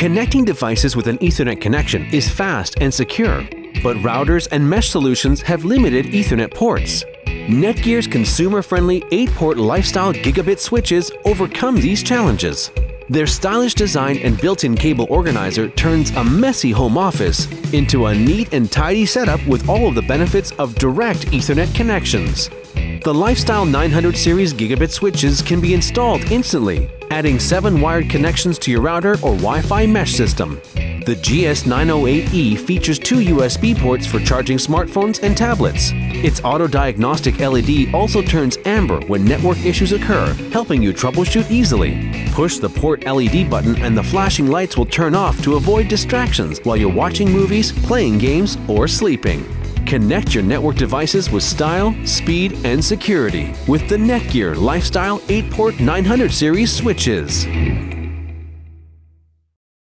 Connecting devices with an Ethernet connection is fast and secure, but routers and mesh solutions have limited Ethernet ports. Netgear's consumer-friendly 8-port lifestyle gigabit switches overcome these challenges. Their stylish design and built-in cable organizer turns a messy home office into a neat and tidy setup with all of the benefits of direct Ethernet connections. The Lifestyle 900 series gigabit switches can be installed instantly, adding 7 wired connections to your router or Wi-Fi mesh system. The GS908E features two USB ports for charging smartphones and tablets. Its auto-diagnostic LED also turns amber when network issues occur, helping you troubleshoot easily. Push the port LED button and the flashing lights will turn off to avoid distractions while you're watching movies, playing games, or sleeping. Connect your network devices with style, speed, and security with the Netgear Lifestyle 8-port 900 series switches.